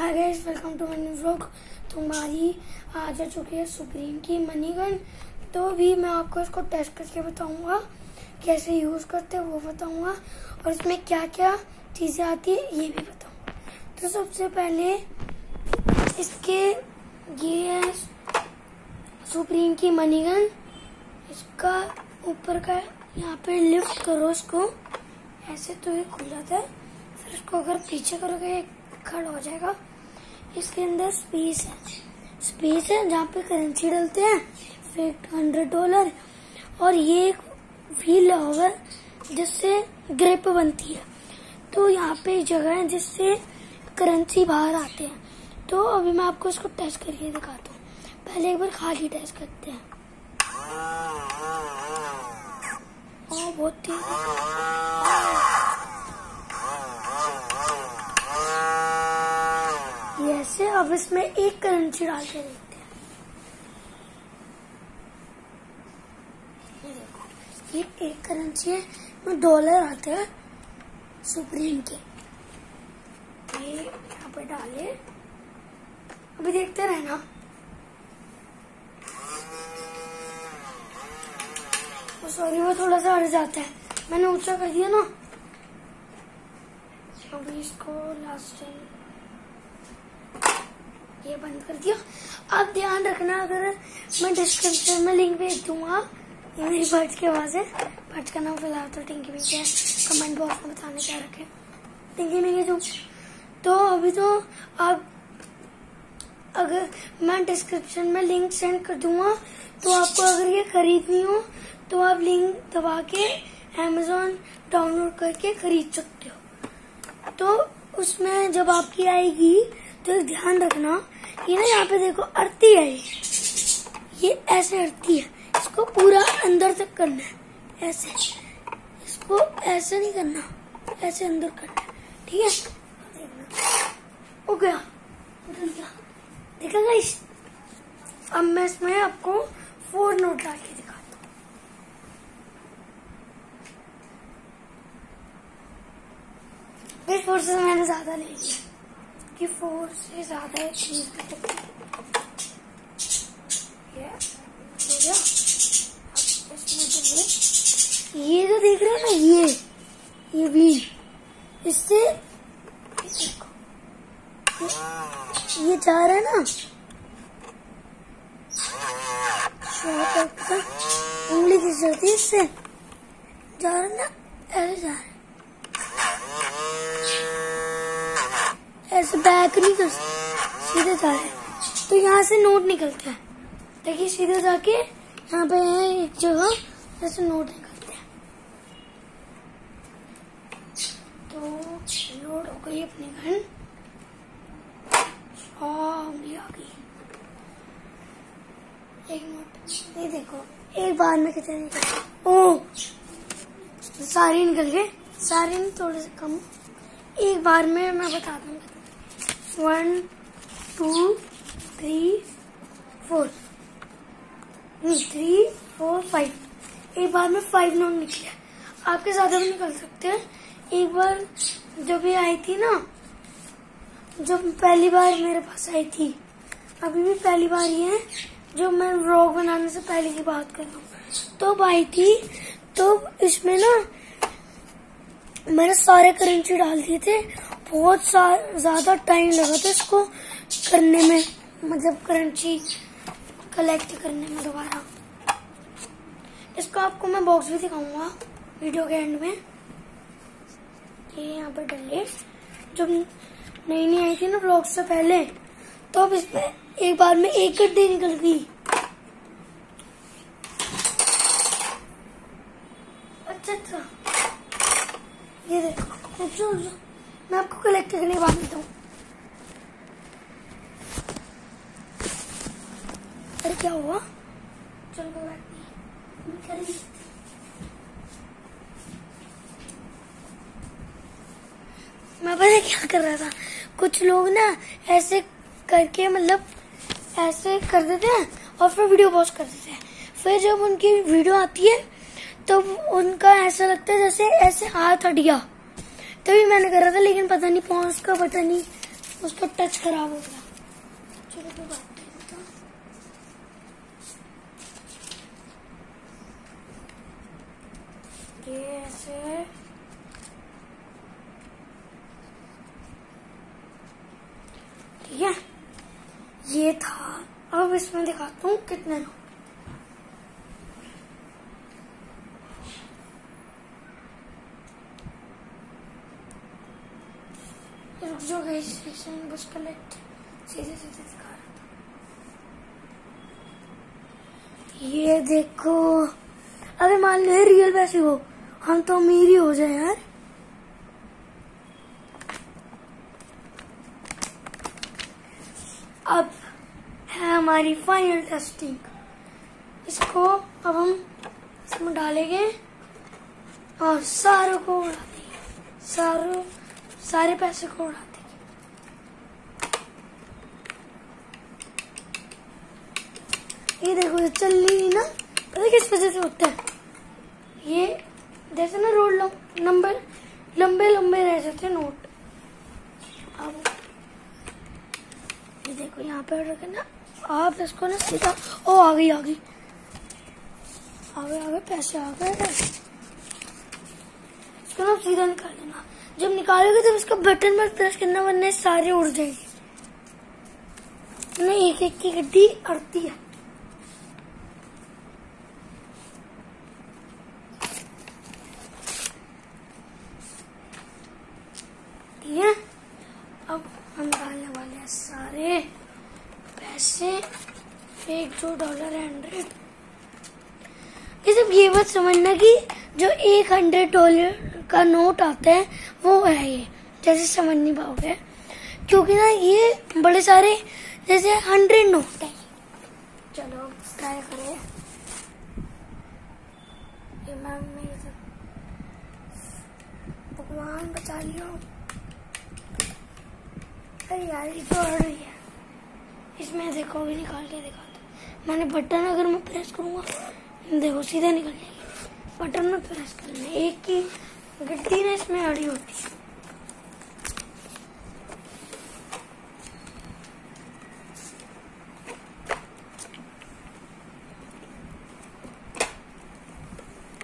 Hi guys welcome to money vlog तुम्हारी आज आ चुकी है सुप्रीम की मनी गन तो भी मैं आपको इसको टेस्ट करके बताऊँगा, कैसे यूज़ करते हैं वो बताऊँगा और इसमें क्या क्या चीज़ें आती है, ये भी बताऊँगा। तो सबसे पहले इसके, ये है सुप्रीम की मनी गन इसका ऊपर का यहाँ पे लिफ्ट करो इसको। ऐसे तो ये खुल जाता है। इसको अगर पीछे करोगे खड़ा हो जाएगा। इसके अंदर स्पेस है। स्पेस है जहाँ पे करेंसी डालते हैं फिर हंड्रेड डॉलर और ये एक व्हील होगा जिससे ग्रिप बनती है। तो यहाँ पे जगह है जिससे करेंसी बाहर आते हैं। तो अभी मैं आपको इसको टेस्ट करके दिखाता हूँ। पहले एक बार खाली टेस्ट करते हैं। हाँ बहुत तेज ये ऐसे अब इसमें एक करेंसी डाल के देखते हैं। ये एक करेंसी है में डॉलर आते हैं, सुप्रीम के। ये यहाँ पे डाले अभी देखते रहना सॉरी वो थोड़ा सा हट जाता है। मैंने ऊँचा कर दिया ना। अभी इसको लास्ट टाइम ये बंद कर दिया। अब ध्यान रखना, अगर मैं डिस्क्रिप्शन में लिंक भेज दूँगा मेरी बर्ड्स की आवाज़ है। बर्ड्स का नाम फ़िलहाल तो टिंकी मिंकी है। कमेंट बॉक्स में बताने क्या रखे टिंकी मिंकी तुम। तो अभी तो आप, अगर मैं डिस्क्रिप्शन में लिंक सेंड कर दूँगा तो आपको अगर ये खरीदनी हो तो आप लिंक दबा के अमेजोन डाउनलोड करके खरीद सकते हो। तो उसमें जब आपकी आएगी तो ध्यान रखना ये ना यहाँ पे देखो, अड़ती है ये। ऐसे अड़ती है। इसको पूरा अंदर तक करना है। ऐसे। इसको ऐसे नहीं करना। ऐसे अंदर करना ठीक है? हो गया। देखा गाइस अब मैं इसमें आपको फोर नोट डाल के हूँ। इस फोर से मैंने ज़्यादा ले लिया कि फोर से ज़्यादा भी ये हो इसमें जो ये जो देख रहे हो ना, ये ये व्हील इससे ये जा रहा है ना। उंगली जाती है इससे। जा रहा है ना ऐसे जा रहा है। ऐसे बैक नहीं कर सीधे जा रहे तो यहाँ से नोट निकलता है। देखिए सीधे जाके यहाँ पे है एक जगह ऐसे नोट निकलते हैं। तो लोड हो गई अपनी आ गई। एक नोट ये देखो, एक बार में कितने निकल। ओ, सारे निकल गए। सारे थोड़े से कम। एक बार में मैं बता दूँगा one two three four three four five एक बार में फाइव नोट निकले आपके ज़्यादा भी निकल सकते हैं। एक बार जब ये आई थी ना, जब पहली बार मेरे पास आई थी, अभी भी पहली बार ही है, जो मैं व्लॉग बनाने से पहले की बात कर रहा हूँ। तो आई थी तो इसमें ना, मैंने सारे करेंसी डाल दिए थे बहुत ज़्यादा टाइम लगा था इसको करने में। मतलब करेंसी कलेक्ट करने में दोबारा। इसको आपको मैं बॉक्स भी दिखाऊँगा वीडियो के एंड में। ये यहाँ पर डले जब नई नई आई थी ना ब्लॉग से पहले तो अब इसमें एक बार में एक गड्ढी निकल गई। अच्छा अच्छा। ये देखो जो, मैं आपको कलेक्ट करने के देता हूँ। अरे, क्या हुआ? चलो कोई बात नहीं मैं पता क्या कर रहा था? कुछ लोग ना ऐसे करके मतलब ऐसे कर देते हैं और फिर वीडियो पॉज कर देते हैं। फिर जब उनकी वीडियो आती है तो उनका ऐसा लगता है जैसे ऐसे हाथ हट गया। तभी मैंने करा था, लेकिन पता नहीं पॉज का बटन ही उसका टच खराब हो गया। चलो कोई बात ये ऐसे। ठीक है। ये था। अब इसमें दिखाता हूँ कितने नोट जाओ गई सेशन बस कलेक्ट सीधे सीधे दिखा रहा था। ये देखो। अरे मान लो रियल पैसे हो। हम तो अमीर ही हो जाए यार। अब है हमारी फाइनल टेस्टिंग इसको अब हम इसमें डालेंगे और सारों को उड़ा देंगे। सारों सारे पैसे को उड़ा देंगे ये देखो, ये चल रही ना? पता किस वजह से होता है? ये, जैसे ना रोड नंबर, लंबे लंबे रह जाते हैं नोट। अब, ये देखो, यहाँ पे रखे ना, आप इसको ना सीधा, ओ, आ गई आ गई। आ गए आ गए, पैसे आ गए। इसको ना सीधा निकाल लेना। जब निकालोगे तब इसका बटन पर प्रेस करना, वरना सारे उड़ जाएँगे। ना एक एक की गड्डी अड़ती है। ठीक है? अब हम डालने वाले हैं सारे पैसे। एक दो डॉलर हंड्रेड ये सब ये बात समझना कि जो एक हंड्रेड डॉलर का नोट आता है, वो है ये, जैसे समझ नहीं पाओगे। क्योंकि ना ये बड़े सारे, जैसे हंड्रेड नोट है। चलो ट्राई करें। मैम भगवान बचा लिया। अरे यार, ये तो अड़ रही है। इसमें देखो भी निकाल के दिखा दो मैंने बटन अगर मैं प्रेस करूँगा, देखो, सीधे निकल जाएगी। बटन में प्रेस करना एक की गड्डी ना इसमें अड़ी होती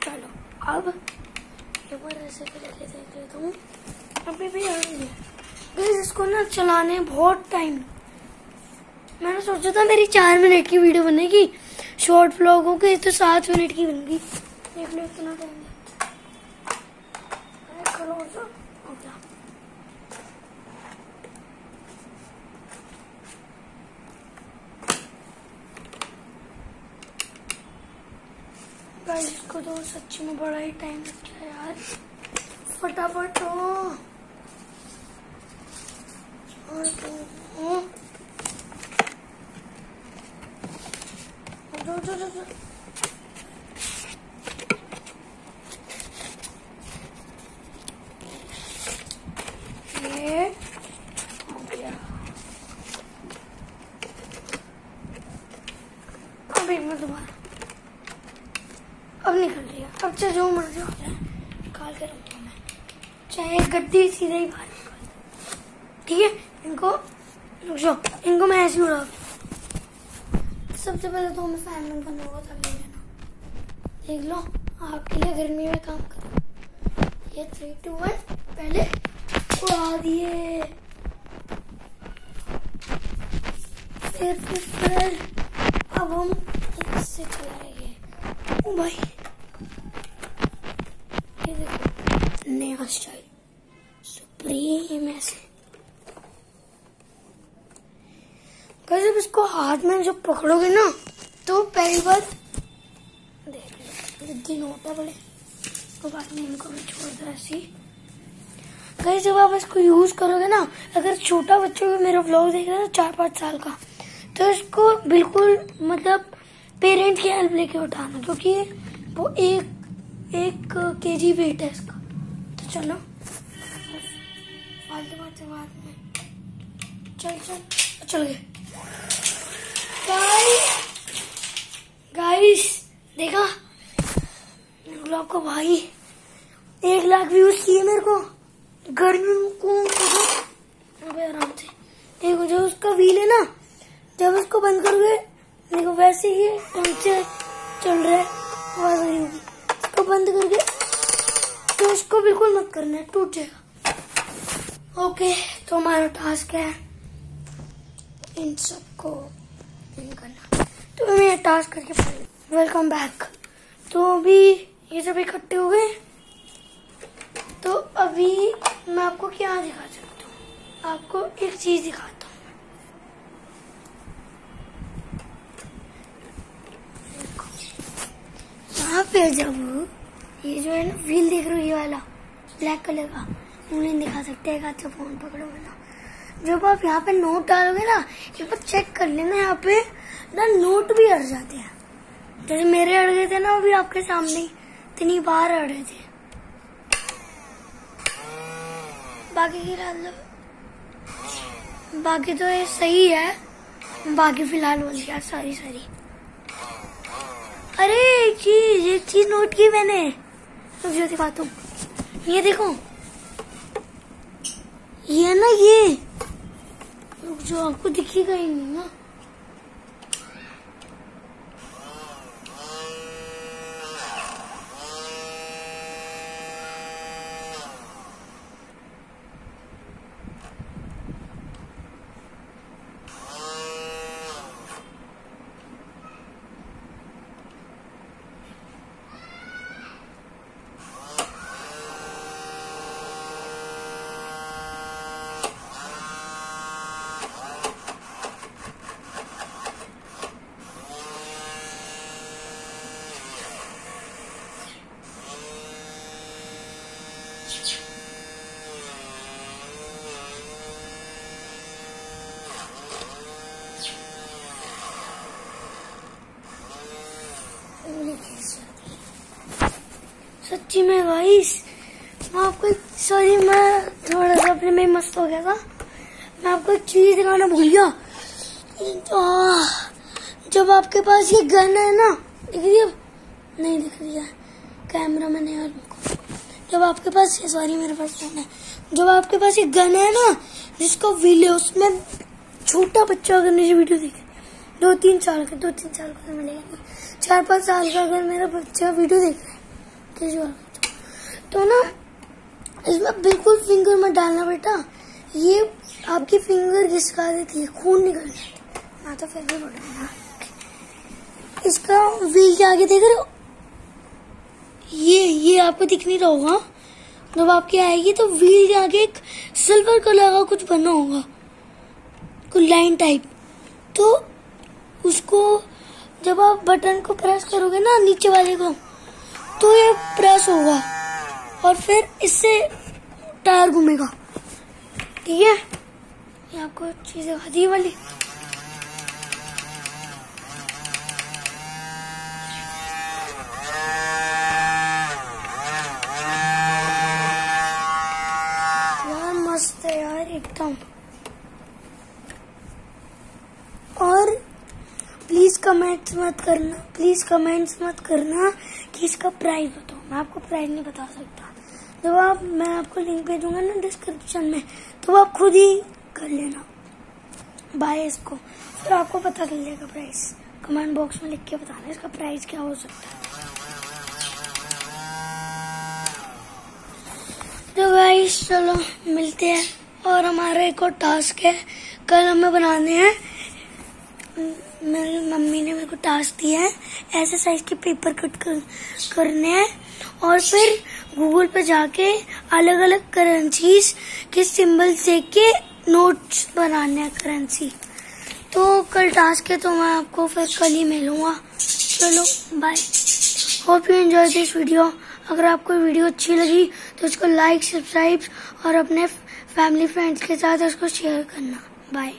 चलो, अब एक बार ऐसे करके देख लेता हूँ। अभी भी है। इसको ना चलाने बहुत टाइम मैंने सोचा था मेरी चार मिनट की वीडियो बनेगी। शॉर्ट व्लॉग हो गई तो सात मिनट की बनेगी। देख लो, इतना टाइम गाइस इसको तो सच्ची में बड़ा ही टाइम लग गया यार। फटाफट हो और तो हो जो जो जो जो ये हो गया अभी मैं दोबारा अब निकल अब चाहे जो मर्ज़ी हो जाए, निकाल के रखूँगा मैं। चाहे गद्दी सीधे ही बाहर निकाल ठीक है? इनको रुक जाओ इनको मैं ऐसे उड़ा। सबसे पहले तो हमें फ़ैन बंद करना होगा तभी लेना देख लो, आपके लिए गर्मी में काम करो ये थ्री टू वन पहले उड़ा दिए। फिर फिर अब हम इससे चलाएँगे। भाई ये देखो नया स्टाइल सुप्रीम ऐसे गाइस जब इसको हाथ में जब पकड़ोगे ना तो पहली बार बड़े। तो बाद में इनको भी छोड़ दो ऐसी ना, अगर छोटा बच्चा भी मेरा व्लॉग देख रहा है चार पाँच साल का तो इसको बिल्कुल मतलब पेरेंट की हेल्प लेके उठाना, क्योंकि वो एक एक के जी वेट है इसका। तो चलो। फालतू बाद में चल चल। चल गए। गाइस देखा? गुलाब को भाई। एक लाख व्यूज़ किए मेरे को। गर्मी में आराम से। इसको बंद करोगे, देखो, वैसे ही ढंग चल रहा है, आवाज़ रही होगी। बंद करके तो इसको बिल्कुल मत करना है टूट जाएगा। ओके तो हमारा टास्क है इन सबको करना। तो मैं टास्क करके वेलकम बैक तो अभी ये सब इकट्ठे हो गए। तो अभी मैं आपको क्या दिखा सकता हूँ? आपको एक चीज़ दिखाता हूँ। यहाँ पे जब ये जो है ना व्हील देख रहे हो ये वाला ब्लैक कलर का वो नहीं दिखा सकते एक हाथ फ़ोन पकड़ो ना जब आप यहाँ पे नोट डालोगे ना एक बार चेक कर लेना यहाँ पे, ना नोट भी अड़ जाते हैं। जैसे मेरे अड़ गए थे ना, वो भी आपके सामने इतनी बार अड़े थे। बाकी की डाल दो। बाकी तो ये सही है। बाकी फ़िलहाल बोल दिया सॉरी सॉरी अरे एक चीज़ एक चीज़ नोट की मैंने। मुझे दिखाता हूँ ये देखो। ये ना, ये जो आपको दिखेगा ही नहीं ना सच्ची गाइस मैं आपको सॉरी मैं थोड़ा सा अपने में मस्त हो गया था। मैं आपको एक चीज़ दिखाना भूल गया। जब आपके पास ये गन है ना, दिख रही है? नहीं दिख रही है। कैमरा मैंने यार जब आपके पास ये सॉरी मेरे पास गन है। जब आपके पास ये गन है ना, जिसको वीडियो उसमें छोटा बच्चा अगर मुझे वीडियो देखे, दो तीन साल का, दो तीन साल का मिलेगा। चार पाँच साल का अगर मेरा बच्चा वीडियो देख रहा है कैसे तो ना, इसमें बिल्कुल फिंगर मत डालना बेटा। ये आपकी फिंगर घिसका देती है, खून निकल जाता तो फिर भी बोल इसका व्हील के आगे देख रहे हो? ये ये आपको दिख नहीं रहा होगा। जब आपके आएगी तो व्हील के आगे एक सिल्वर कलर का कुछ बना होगा। कुछ लाइन टाइप तो उसको जब आप बटन को प्रेस करोगे ना, नीचे वाले को तो ये प्रेस होगा। और फिर इससे टायर घूमेगा। ठीक है? ये आपको चीज़ें दिखा वाली। मस्त है यार, एकदम। और प्लीज़ कमेंट्स मत करना प्लीज़ कमेंट्स मत करना कि इसका प्राइस बताओ। मैं आपको प्राइस नहीं बता सकता। जब आप, मैं आपको लिंक भेजूँगा ना डिस्क्रिप्शन में तो आप खुद ही कर लेना। बाय इसको, फिर आपको पता चल जाएगा प्राइस कमेंट बॉक्स में लिख के बताना इसका प्राइस क्या हो सकता है। तो गाइस चलो, मिलते हैं। और हमारा एक और टास्क है, कल हमें बनाने हैं मेरी मम्मी ने मेरे को टास्क दिया है ऐसे साइज़ के पेपर कट कर, करने हैं। और फिर गूगल पे जाके अलग अलग करेंसीज के सिंबल से के नोट्स बनाने हैं करेंसी तो कल टास्क है तो मैं आपको फिर कल ही मिलूँगा। चलो bye hope you enjoy this video अगर आपको वीडियो अच्छी लगी तो इसको लाइक सब्सक्राइब और अपने फैमिली फ्रेंड्स के साथ उसको शेयर करना। बाय